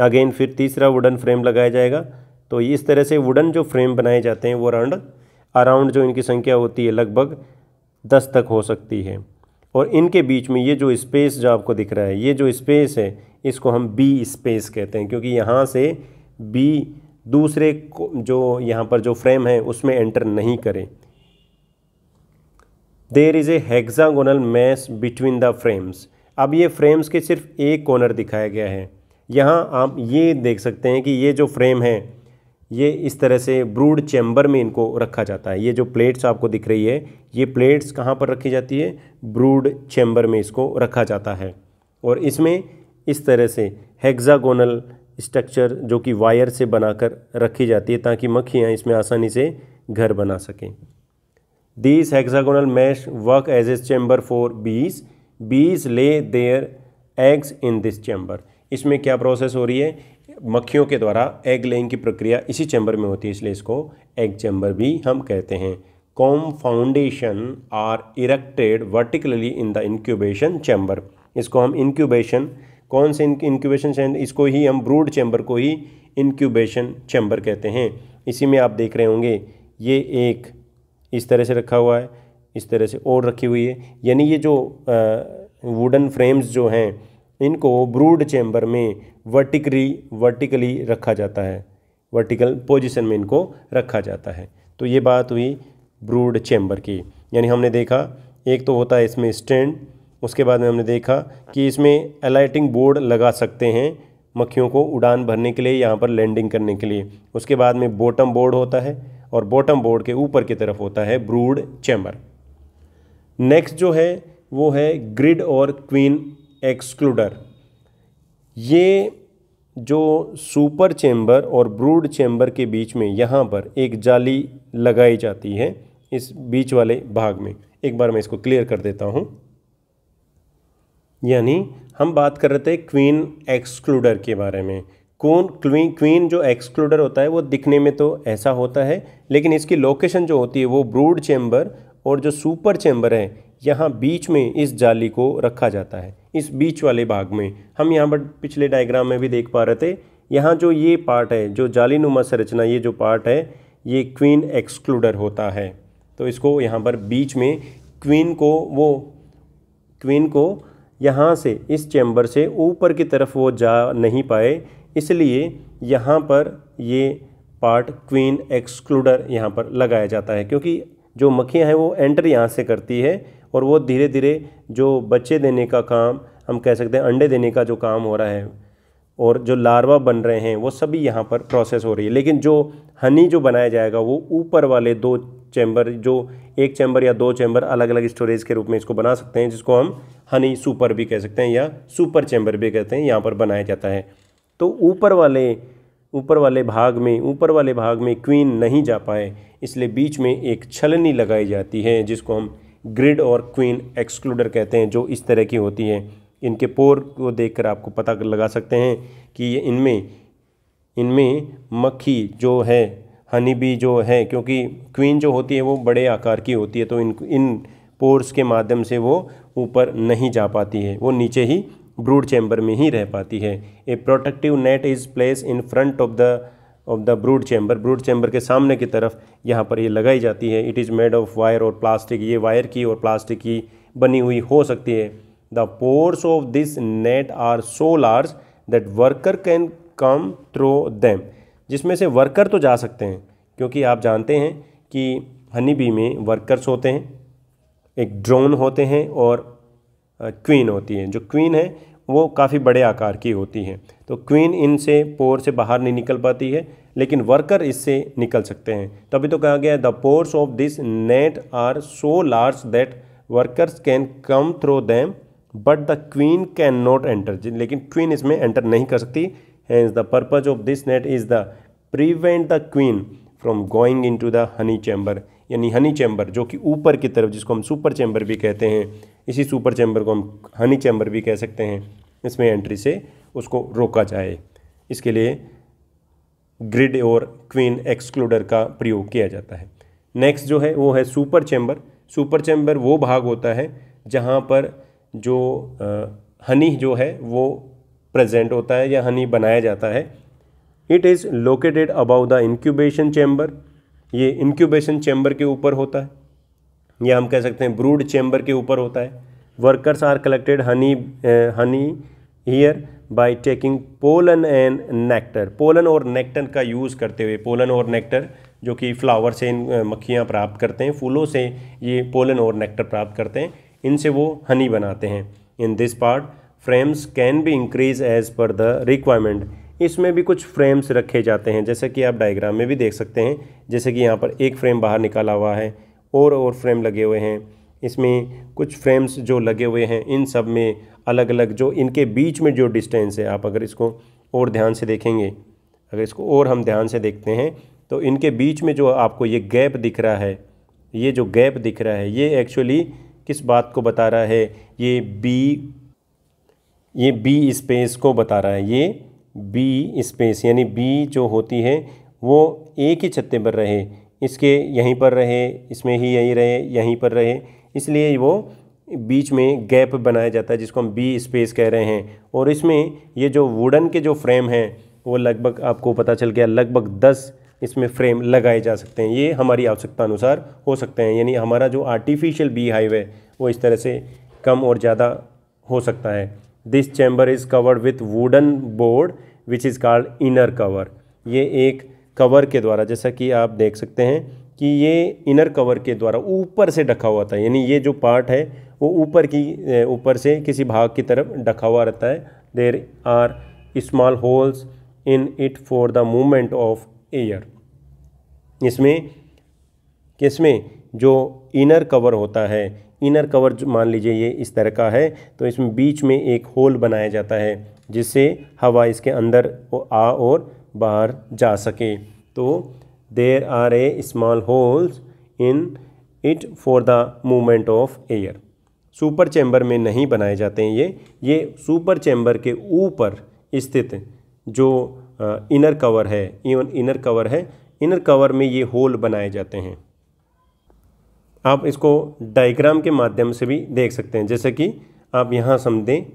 S1: अगेन फिर तीसरा वुडन फ्रेम लगाया जाएगा। तो इस तरह से वुडन जो फ्रेम बनाए जाते हैं, वो अराउंड अराउंड जो इनकी संख्या होती है, लगभग दस तक हो सकती है। और इनके बीच में ये जो स्पेस जो आपको दिख रहा है, ये जो स्पेस है, इसको हम बी स्पेस कहते हैं, क्योंकि यहाँ से बी दूसरे जो यहाँ पर जो फ्रेम है, उसमें एंटर नहीं करें। There is a hexagonal mesh between the frames. अब ये फ्रेम्स के सिर्फ़ एक कॉर्नर दिखाया गया है। यहाँ आप ये देख सकते हैं कि ये जो फ्रेम है ये इस तरह से ब्रूड चैम्बर में इनको रखा जाता है। ये जो प्लेट्स आपको दिख रही है, ये प्लेट्स कहाँ पर रखी जाती है? ब्रूड चैम्बर में इसको रखा जाता है। और इसमें इस तरह से हेक्सागोनल स्ट्रक्चर जो कि वायर से बनाकर रखी जाती है ताकि मक्खियाँ इसमें आसानी से घर बना सकें। These hexagonal mesh work as a chamber for bees bees lay their eggs in this chamber इसमें क्या प्रोसेस हो रही है? मक्खियों के द्वारा एग लेइंग की प्रक्रिया इसी चैम्बर में होती है, इसलिए इसको एग चैम्बर भी हम कहते हैं। Comb foundation are erected vertically in the incubation chamber इसको हम इंक्यूबेशन कौन से इंक्यूबेशन चैम्बर इसको ही हम ब्रूड चैम्बर को ही इंक्यूबेशन चैम्बर कहते हैं। इसी में आप देख रहे होंगे, ये एक इस तरह से रखा हुआ है, इस तरह से और रखी हुई है। यानी ये जो वुडन फ्रेम्स जो हैं, इनको ब्रूड चैम्बर में वर्टिकली वर्टिकली रखा जाता है। वर्टिकल पोजीशन में इनको रखा जाता है। तो ये बात हुई ब्रूड चैम्बर की। यानी हमने देखा, एक तो होता है इसमें स्टैंड उसके बाद में हमने देखा कि इसमें अलाइटिंग बोर्ड लगा सकते हैं मक्खियों को उड़ान भरने के लिए, यहाँ पर लैंडिंग करने के लिए। उसके बाद में बॉटम बोर्ड होता है और बॉटम बोर्ड के ऊपर की तरफ़ होता है ब्रूड चैम्बर नेक्स्ट जो है, वो है ग्रिड और क्वीन एक्सक्लूडर ये जो सुपर चेम्बर और ब्रूड चेम्बर के बीच में यहाँ पर एक जाली लगाई जाती है, इस बीच वाले भाग में। एक बार मैं इसको क्लियर कर देता हूँ। यानी हम बात कर रहे थे क्वीन एक्सक्लूडर के बारे में। कौन क्वीन क्वीन जो एक्सक्लूडर होता है, वो दिखने में तो ऐसा होता है, लेकिन इसकी लोकेशन जो होती है, वो ब्रूड चेम्बर और जो सुपर चेम्बर है, यहाँ बीच में इस जाली को रखा जाता है। इस बीच वाले भाग में। हम यहाँ पर पिछले डायग्राम में भी देख पा रहे थे। यहाँ जो ये पार्ट है, जो जाली नुमा संरचना, ये जो पार्ट है, ये क्वीन एक्सक्लूडर होता है। तो इसको यहाँ पर बीच में क्वीन को वो क्वीन को यहाँ से, इस चैम्बर से ऊपर की तरफ़ वो जा नहीं पाए। इसलिए यहाँ पर ये पार्ट क्वीन एक्सक्लूडर यहाँ पर लगाया जाता है। क्योंकि जो मक्खियाँ हैं, वो एंटर यहाँ से करती है और वो धीरे धीरे जो बच्चे देने का काम, हम कह सकते हैं अंडे देने का जो काम हो रहा है और जो लार्वा बन रहे हैं, वो सभी यहाँ पर प्रोसेस हो रही है। लेकिन जो हनी जो बनाया जाएगा, वो ऊपर वाले दो चैम्बर जो एक चैम्बर या दो चैम्बर अलग अलग स्टोरेज के रूप में इसको बना सकते हैं, जिसको हम हनी सुपर भी कह सकते हैं या सुपर चैम्बर भी कहते हैं, यहाँ पर बनाया जाता है। तो ऊपर वाले ऊपर वाले भाग में, ऊपर वाले भाग में क्वीन नहीं जा पाए, इसलिए बीच में एक छलनी लगाई जाती है, जिसको हम ग्रिड और क्वीन एक्सक्लूडर कहते हैं, जो इस तरह की होती है। इनके पोर को देखकर आपको पता लगा सकते हैं कि ये इनमें इनमें मक्खी जो है हनी बी जो है, क्योंकि क्वीन जो होती है वो बड़े आकार की होती है तो इन इन पोर्स के माध्यम से वो ऊपर नहीं जा पाती है। वो नीचे ही ब्रूड चैम्बर में ही रह पाती है। A protective net is place in front of the of the brood chamber brood chamber के सामने की तरफ़ यहाँ पर ये लगाई जाती है। It is made of wire और प्लास्टिक ये वायर की और प्लास्टिक की बनी हुई हो सकती है। The pores of this net are so large that worker can come through them जिसमें से वर्कर तो जा सकते हैं, क्योंकि आप जानते हैं कि हनी बी में वर्कर्स होते हैं, एक ड्रोन होते हैं और क्वीन होती है। जो क्वीन है, वो काफ़ी बड़े आकार की होती है। तो क्वीन इनसे पोर से बाहर नहीं निकल पाती है, लेकिन वर्कर इससे निकल सकते हैं। तभी तो कहा गया है the pores of this net are so large that workers can come through them but the queen can not enter लेकिन क्वीन इसमें एंटर नहीं कर सकती। Hence the purpose of this net is the prevent the queen from going into the honey chamber यानी honey chamber जो कि ऊपर की तरफ़, जिसको हम सुपर चैम्बर भी कहते हैं, इसी सुपर चैम्बर को हम हनी चैम्बर भी कह सकते हैं, इसमें एंट्री से उसको रोका जाए। इसके लिए ग्रिड और क्वीन एक्सक्लूडर का प्रयोग किया जाता है। नेक्स्ट जो है, वो है सुपर चैम्बर सुपर चैम्बर वो भाग होता है जहाँ पर जो हनी जो है, वो प्रेजेंट होता है या हनी बनाया जाता है। It is located above the incubation chamber ये इंक्यूबेशन चैम्बर के ऊपर होता है। या हम कह सकते हैं ब्रूड चैम्बर के ऊपर होता है। Workers are collected honey honey here by taking pollen and nectar pollen और नेक्टर का यूज़ करते हुए पोलन और नेक्टर जो कि फ्लावर से इन मक्खियाँ प्राप्त करते हैं, फूलों से ये पोलन और नेक्टर प्राप्त करते हैं, इनसे वो हनी बनाते हैं। In this part frames can be increase as per the requirement इसमें भी कुछ फ्रेम्स रखे जाते हैं, जैसे कि आप डायग्राम में भी देख सकते हैं, जैसे कि यहाँ पर एक फ्रेम बाहर निकाला हुआ है, और और फ्रेम लगे हुए हैं। इसमें कुछ फ्रेम्स जो लगे हुए हैं, इन सब में अलग अलग जो इनके बीच में जो डिस्टेंस है, आप अगर इसको और ध्यान से देखेंगे, अगर इसको और हम ध्यान से देखते हैं तो इनके बीच में जो आपको ये गैप दिख रहा है, ये जो गैप दिख रहा है, ये एक्चुअली किस बात को बता रहा है? ये बी ये बी स्पेस को बता रहा है। ये बी स्पेस यानी बी जो होती है, वो एक ही छत्ते पर रहे। इसके यहीं पर रहे, इसमें ही यहीं रहे, यहीं पर रहे। इसलिए वो बीच में गैप बनाया जाता है, जिसको हम बी स्पेस कह रहे हैं। और इसमें ये जो वुडन के जो फ्रेम हैं, वो लगभग आपको पता चल गया, लगभग दस इसमें फ्रेम लगाए जा सकते हैं। ये हमारी आवश्यकता अनुसार हो सकते हैं, यानी हमारा जो आर्टिफिशियल बी हाइव है, वो इस तरह से कम और ज़्यादा हो सकता है। This chamber is covered with wooden board which is called inner cover ये एक कवर के द्वारा, जैसा कि आप देख सकते हैं कि ये इनर कवर के द्वारा ऊपर से ढका हुआ था, यानी ये जो पार्ट है, वो ऊपर की ऊपर से किसी भाग की तरफ़ ढका हुआ रहता है। There are small holes in it for the movement of air इसमें, किसमें, जो इनर कवर होता है इनर कवर मान लीजिए ये इस तरह का है तो इसमें बीच में एक होल बनाया जाता है, जिससे हवा इसके अंदर आ और बाहर जा सके। तो there are a small holes in it for the movement of air super chamber में नहीं बनाए जाते हैं ये। ये सुपर चैम्बर के ऊपर स्थित जो इनर कवर है इवन इनर कवर है इनर कवर में ये होल बनाए जाते हैं। आप इसको डायग्राम के माध्यम से भी देख सकते हैं। जैसे कि आप यहाँ समझें,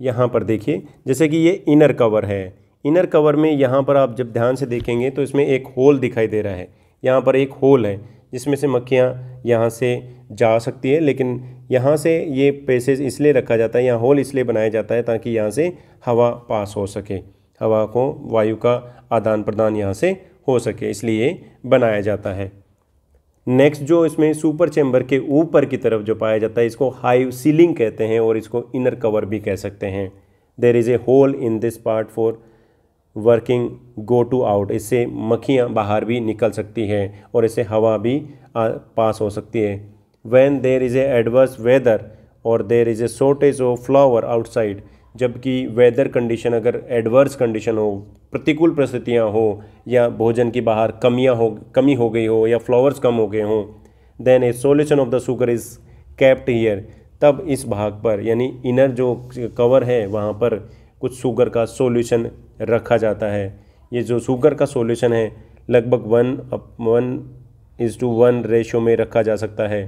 S1: यहाँ पर देखिए, जैसे कि ये इनर कवर है। इनर कवर में यहाँ पर आप जब ध्यान से देखेंगे तो इसमें एक होल दिखाई दे रहा है। यहाँ पर एक होल है, जिसमें से मक्खियाँ यहाँ से जा सकती है, लेकिन यहाँ से ये पेसेज इसलिए रखा जाता है, यहाँ होल इसलिए बनाया जाता है ताकि यहाँ से हवा पास हो सके। हवा को वायु का आदान प्रदान यहाँ से हो सके, इसलिए बनाया जाता है। नेक्स्ट जो इसमें सुपर चैम्बर के ऊपर की तरफ़ जो पाया जाता है, इसको हाइव सीलिंग कहते हैं और इसको इनर कवर भी कह सकते हैं। There is a hole in this part for working go to out इससे मक्खियाँ बाहर भी निकल सकती है और इससे हवा भी आ, पास हो सकती है। When there is a adverse weather और there is a shortage of flower outside जबकि वेदर कंडीशन अगर एडवर्स कंडीशन हो प्रतिकूल परिस्थितियाँ हो या भोजन की बाहर कमियाँ हो कमी हो गई हो या फ्लावर्स कम हो गए हों then a solution of the sugar is kept here तब इस भाग पर यानी इनर जो कवर है वहाँ पर कुछ शुगर का सॉल्यूशन रखा जाता है। ये जो शुगर का सॉल्यूशन है, लगभग one one is to one ratio में रखा जा सकता है।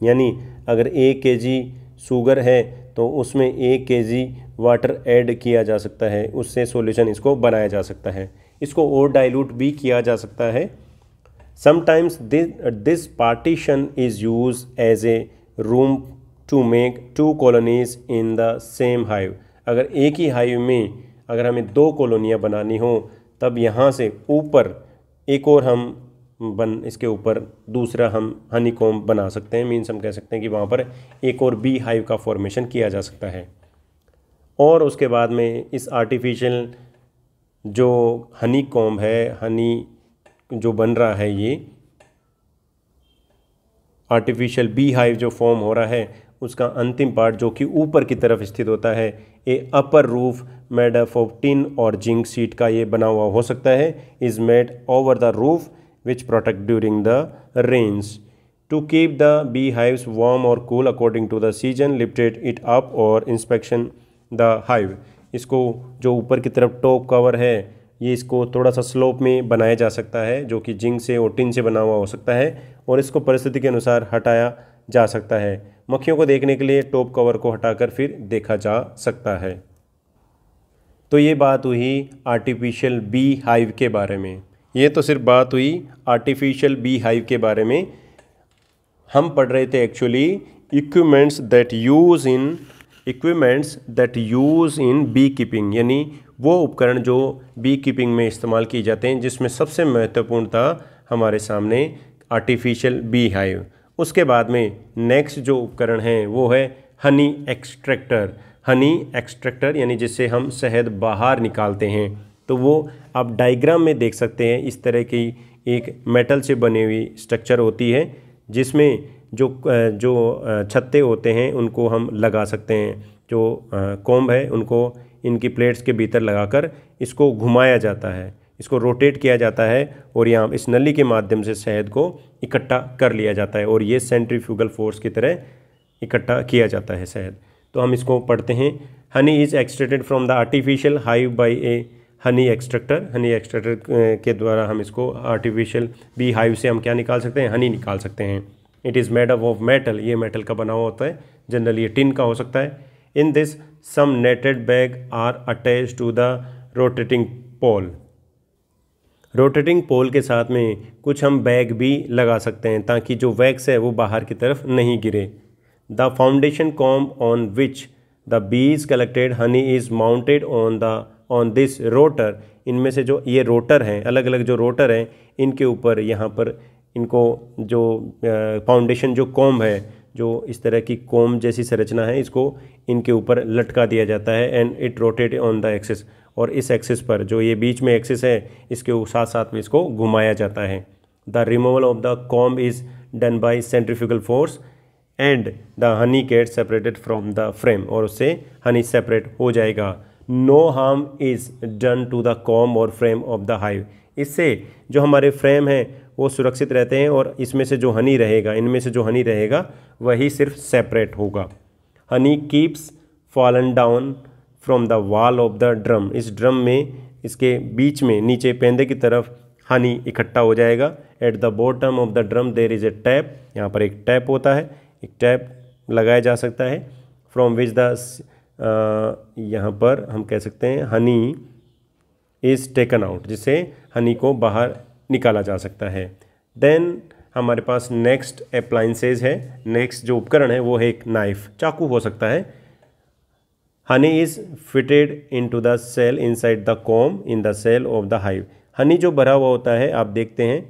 S1: यानी अगर एक के जी शुगर है तो उसमें एक के जी वाटर ऐड किया जा सकता है। उससे सॉल्यूशन इसको बनाया जा सकता है। इसको और डाइल्यूट भी किया जा सकता है। Sometimes this partition is use as a room to make two colonies in the same hive अगर एक ही हाइव में अगर हमें दो कॉलोनियाँ बनानी हो, तब यहाँ से ऊपर एक और हम बन, इसके ऊपर दूसरा हम हनी कॉम बना सकते हैं। मीन्स हम कह सकते हैं कि वहाँ पर एक और बी हाइव का फॉर्मेशन किया जा सकता है। और उसके बाद में इस आर्टिफिशियल जो हनी कॉम है हनी जो बन रहा है ये आर्टिफिशियल बी हाइव जो फॉर्म हो रहा है, उसका अंतिम पार्ट जो कि ऊपर की तरफ़ स्थित होता है a upper roof made of tin और जिंक सीट का ये बना हुआ हो सकता है। Is made over the roof which protect during the the to keep the bee beehives warm और cool according to the season lifted it up और इंस्पेक्शन द हाइव इसको जो ऊपर की तरफ़ टॉप कवर है, ये इसको थोड़ा सा स्लोप में बनाया जा सकता है, जो कि जिंक से और टिन से बना हुआ हो सकता है। और इसको परिस्थिति के अनुसार हटाया जा सकता है। मक्खियों को देखने के लिए टॉप कवर को हटाकर फिर देखा जा सकता है। तो ये बात हुई आर्टिफिशियल बी हाइव के बारे में। ये तो सिर्फ़ बात हुई आर्टिफिशियल बी हाइव के बारे में। हम पढ़ रहे थे actually equipments that use in equipments that use in bee keeping यानी वो उपकरण जो बी कीपिंग में इस्तेमाल किए जाते हैं, जिसमें सबसे महत्वपूर्ण था हमारे सामने आर्टिफिशियल बी हाइव उसके बाद में नेक्स्ट जो उपकरण है, वो है हनी एक्सट्रैक्टर हनी एक्सट्रैक्टर यानी जिससे हम शहद बाहर निकालते हैं। तो वो आप डायग्राम में देख सकते हैं, इस तरह की एक मेटल से बनी हुई स्ट्रक्चर होती है, जिसमें जो जो छत्ते होते हैं, उनको हम लगा सकते हैं। जो कॉम्ब है, उनको इनकी प्लेट्स के भीतर लगाकर इसको घुमाया जाता है। इसको रोटेट किया जाता है और यहाँ इस नली के माध्यम से शहद को इकट्ठा कर लिया जाता है और ये सेंट्रीफ्यूगल फोर्स की तरह इकट्ठा किया जाता है शहद। तो हम इसको पढ़ते हैं। Honey is extracted from the artificial hive by a honey extractor honey extractor के द्वारा हम इसको आर्टिफिशियल बी हाइव से हम क्या निकाल सकते हैं? हनी निकाल सकते हैं। It is made up of metal ये मेटल का बना हुआ होता है। जनरली ये टिन का हो सकता है। In this some netted bag are attach to the rotating pole rotating pole के साथ में कुछ हम बैग भी लगा सकते हैं ताकि जो वैक्स है वो बाहर की तरफ़ नहीं गिरे। The foundation comb on which the bees collected honey is mounted on the on this rotor इनमें से जो ये रोटर हैं अलग अलग जो रोटर हैं, इनके ऊपर यहाँ पर इनको जो फाउंडेशन जो कॉम है, जो इस तरह की कॉम जैसी संरचना है, इसको इनके ऊपर लटका दिया जाता है and it rotate on the axis और इस एक्सिस पर, जो ये बीच में एक्सिस है, इसके साथ साथ में इसको घुमाया जाता है। The removal of the comb is done by centrifugal force and the honey get separated from the frame और उससे हनी सेपरेट हो जाएगा। No harm is done to the comb और फ्रेम ऑफ़ द हाइव इससे जो हमारे frame हैं, वो सुरक्षित रहते हैं और इसमें से जो हनी रहेगा, इनमें से जो हनी रहेगा, वही सिर्फ़ सेपरेट होगा। Honey keeps fallen down from the wall of the drum इस ड्रम में, इसके बीच में, नीचे पेंदे की तरफ़ हनी इकट्ठा हो जाएगा। At the bottom of the drum there is a tap यहाँ पर एक टैप होता है। एक टैप लगाया जा सकता है। फ्रॉम विच द यहाँ पर हम कह सकते हैं हनी इज़ टेकन आउट जिससे हनी को बाहर निकाला जा सकता है। देन हमारे पास नेक्स्ट अप्लाइंसेज है। नेक्स्ट जो उपकरण है, वो है एक नाइफ चाकू हो सकता है। Honey is fitted into the cell inside the comb in the cell of the hive honey जो भरा हुआ होता है, आप देखते हैं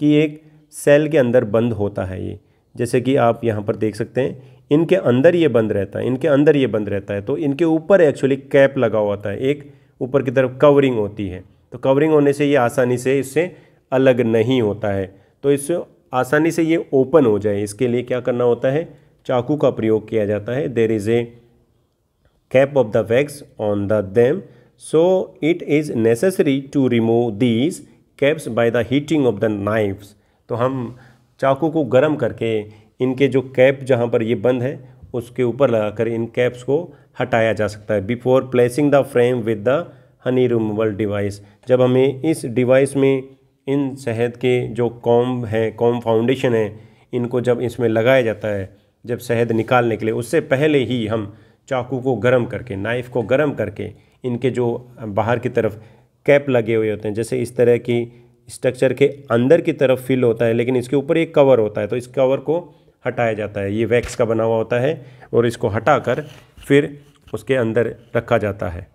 S1: कि एक सेल के अंदर बंद होता है ये। जैसे कि आप यहाँ पर देख सकते हैं, इनके अंदर ये बंद रहता है, इनके अंदर ये बंद रहता है। तो इनके ऊपर एक्चुअली कैप लगा हुआ होता है, एक ऊपर की तरफ़ कवरिंग होती है। तो कवरिंग होने से ये आसानी से इससे अलग नहीं होता है। तो इससे आसानी से ये ओपन हो जाए। इसके लिए क्या करना होता है, चाकू का प्रयोग किया जाता है। There is a cap of the wax on the them so it is necessary to remove these caps by the heating of the knifes तो हम चाकू को गर्म करके इनके जो कैप जहाँ पर ये बंद है, उसके ऊपर लगाकर इन कैप्स को हटाया जा सकता है before placing the frame with the honey removal device जब हमें इस डिवाइस में इन शहद के जो कॉम है कॉम फाउंडेशन है, इनको जब इसमें लगाया जाता है, जब शहद निकालने के लिए, उससे पहले ही हम चाकू को गर्म करके, नाइफ़ को गर्म करके इनके जो बाहर की तरफ़ कैप लगे हुए होते हैं, जैसे इस तरह की स्ट्रक्चर के अंदर की तरफ़ फिल होता है, लेकिन इसके ऊपर एक कवर होता है तो इस कवर को हटाया जाता है। ये वैक्स का बना हुआ होता है और इसको हटाकर फिर उसके अंदर रखा जाता है।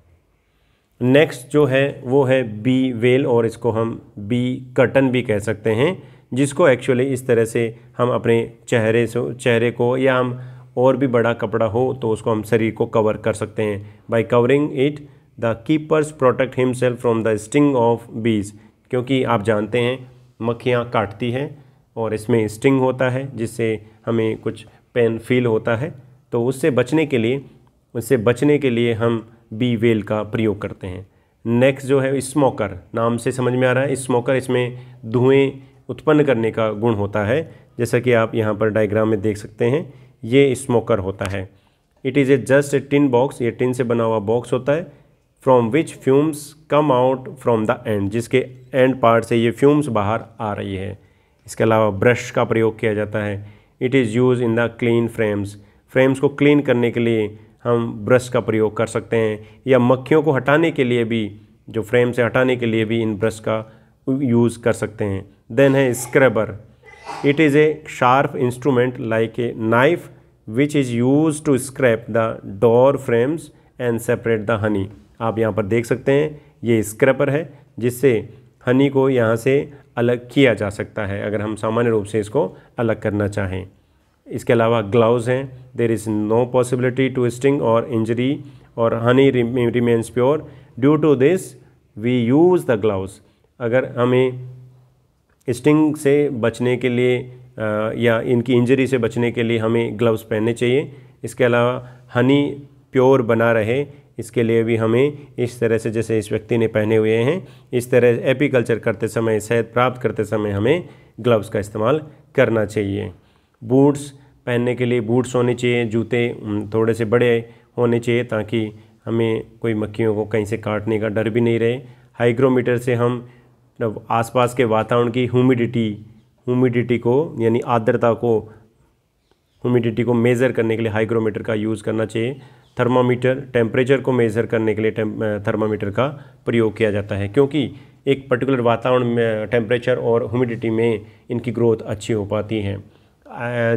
S1: नेक्स्ट जो है, वो है बी वेल, और इसको हम बी कर्टन भी कह सकते हैं, जिसको एक्चुअली इस तरह से हम अपने चेहरे से, चेहरे को या हम और भी बड़ा कपड़ा हो तो उसको हम शरीर को कवर कर सकते हैं। By covering it the keepers protect himself from the sting of bees क्योंकि आप जानते हैं, मक्खियाँ काटती हैं और इसमें स्टिंग होता है, जिससे हमें कुछ पेन फील होता है। तो उससे बचने के लिए, उससे बचने के लिए हम बी वेल का प्रयोग करते हैं। नेक्स्ट जो है स्मोकर नाम से समझ में आ रहा है। स्मोकर इसमें धुएँ उत्पन्न करने का गुण होता है। जैसा कि आप यहाँ पर डायग्राम में देख सकते हैं ये स्मोकर होता है। It is a just a tin box ये टिन से बना हुआ बॉक्स होता है from which fumes come out from the end जिसके एंड पार्ट से ये फ्यूम्स बाहर आ रही है। इसके अलावा ब्रश का प्रयोग किया जाता है। It is use in the clean frames frames को क्लीन करने के लिए हम ब्रश का प्रयोग कर सकते हैं, या मक्खियों को हटाने के लिए भी, जो फ्रेम से हटाने के लिए भी इन ब्रश का यूज़ कर सकते हैं। देन है scrubber it is a sharp instrument like a knife which is use to scrape the door frames and separate the honey आप यहाँ पर देख सकते हैं, ये स्क्रैपर है, जिससे हनी को यहाँ से अलग किया जा सकता है, अगर हम सामान्य रूप से इसको अलग करना चाहें। इसके अलावा ग्लव्स हैं there is no possibility to sting और इंजरी और honey remains pure due to this we use the gloves अगर हमें स्टिंग से बचने के लिए या इनकी इंजरी से बचने के लिए हमें ग्लव्स पहनने चाहिए। इसके अलावा हनी प्योर बना रहे, इसके लिए भी हमें इस तरह से जैसे इस व्यक्ति ने पहने हुए हैं, इस तरह एपीकल्चर करते समय सेहत प्राप्त करते समय हमें ग्लव्स का इस्तेमाल करना चाहिए। बूट्स पहनने के लिए बूट्स होने चाहिए, जूते थोड़े से बड़े होने चाहिए ताकि हमें कोई मक्खियों को कहीं से काटने का डर भी नहीं रहे। हाइग्रोमीटर से हम आसपास के वातावरण की ह्यूमिडिटी ह्यूमिडिटी को, यानी आर्द्रता को ह्यूमिडिटी को मेज़र करने के लिए हाइग्रोमीटर का यूज़ करना चाहिए। थर्मामीटर टेम्परेचर को मेज़र करने के लिए थर्मामीटर का प्रयोग किया जाता है, क्योंकि एक पर्टिकुलर वातावरण में टेम्परेचर और ह्यूमिडिटी में इनकी ग्रोथ अच्छी हो पाती है।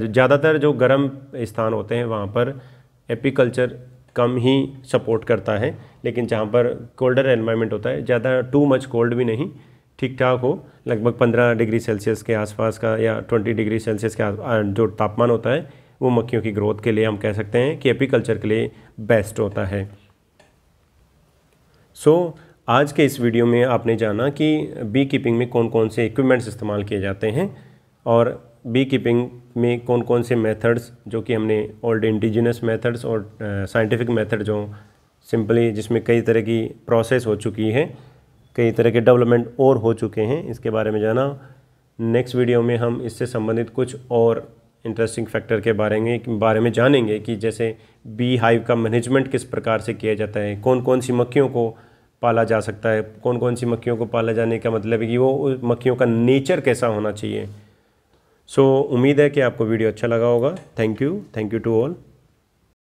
S1: ज़्यादातर जो गर्म स्थान होते हैं, वहाँ पर एपीकल्चर कम ही सपोर्ट करता है, लेकिन जहाँ पर कोल्डर एनवायरनमेंट होता है, ज़्यादा टू मच कोल्ड भी नहीं। ठीक ठाक हो लगभग पंद्रह डिग्री सेल्सियस के आसपास का या ट्वेंटी डिग्री सेल्सियस के जो तापमान होता है वो मक्खियों की ग्रोथ के लिए हम कह सकते हैं कि एपीकल्चर के लिए बेस्ट होता है। सो so, आज के इस वीडियो में आपने जाना कि बी कीपिंग में कौन कौन से इक्विपमेंट्स इस्तेमाल किए जाते हैं और बी कीपिंग में कौन कौन से मेथड्स जो कि हमने ओल्ड इंडिजिनस मेथड्स और साइंटिफिक मेथड जो सिंपली जिसमें कई तरह की प्रोसेस हो चुकी है कई तरह के डेवलपमेंट और हो चुके हैं। इसके बारे में जाना। नेक्स्ट वीडियो में हम इससे संबंधित कुछ और इंटरेस्टिंग फैक्टर के बारे में बारे में जानेंगे कि जैसे बी हाइव का मैनेजमेंट किस प्रकार से किया जाता है कौन कौन सी मक्खियों को पाला जा सकता है कौन कौन सी मक्खियों को पाला जाने का मतलब है कि वो मक्खियों का नेचर कैसा होना चाहिए। सो so, उम्मीद है कि आपको वीडियो अच्छा लगा होगा। Thank you thank you to all